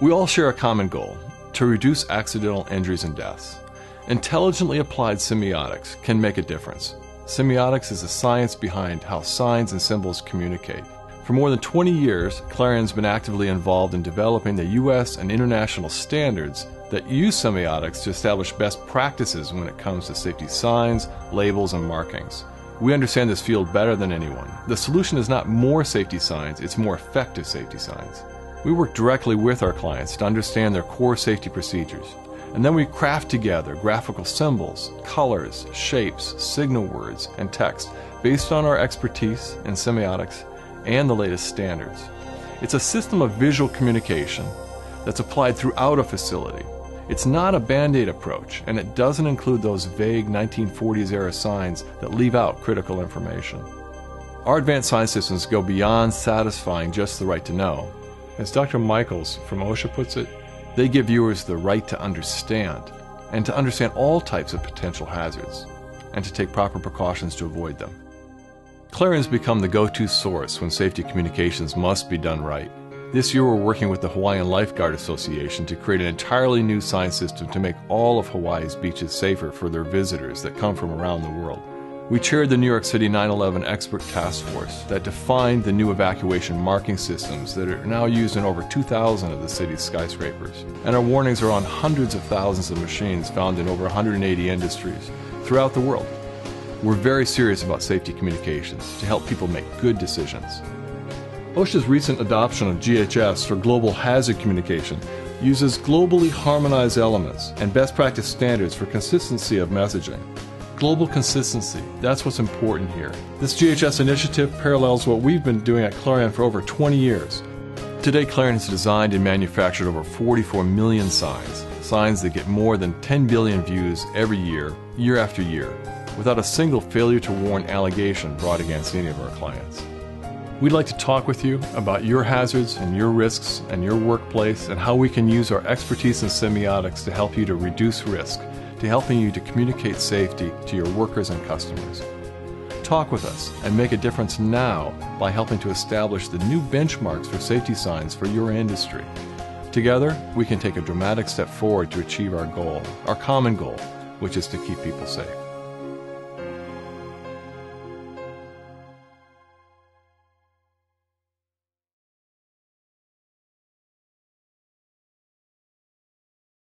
We all share a common goal to reduce accidental injuries and deaths. Intelligently applied semiotics can make a difference. Semiotics is the science behind how signs and symbols communicate. For more than 20 years, Clarion's been actively involved in developing the U.S. and international standards that use semiotics to establish best practices when it comes to safety signs, labels, and markings. We understand this field better than anyone. The solution is not more safety signs, it's more effective safety signs. We work directly with our clients to understand their core safety procedures. And then we craft together graphical symbols, colors, shapes, signal words, and text based on our expertise in semiotics and the latest standards. It's a system of visual communication that's applied throughout a facility. It's not a band aid approach, and it doesn't include those vague 1940s era signs that leave out critical information. Our advanced sign systems go beyond satisfying just the right to know. As Dr. Michaels from OSHA puts it, they give viewers the right to understand, and to understand all types of potential hazards, and to take proper precautions to avoid them. Clarion's become the go to source when safety communications must be done right. This year, we're working with the Hawaiian Lifeguard Association to create an entirely new sign system to make all of Hawaii's beaches safer for their visitors that come from around the world. We chaired the New York City 9 11 expert task force that defined the new evacuation marking systems that are now used in over 2,000 of the city's skyscrapers. And our warnings are on hundreds of thousands of machines found in over 180 industries throughout the world. We're very serious about safety communications to help people make good decisions. OSHA's recent adoption of GHS for global hazard communication uses globally harmonized elements and best practice standards for consistency of messaging. Global consistency, that's what's important here. This GHS initiative parallels what we've been doing at Clarion for over 20 years. Today, Clarion has designed and manufactured over 44 million signs, signs that get more than 10 billion views every year, year after year, without a single failure to warn allegation brought against any of our clients. We'd like to talk with you about your hazards and your risks and your workplace and how we can use our expertise in semiotics to help you to reduce risk, to helping you to communicate safety to your workers and customers. Talk with us and make a difference now by helping to establish the new benchmarks for safety signs for your industry. Together, we can take a dramatic step forward to achieve our goal, our common goal, which is to keep people safe.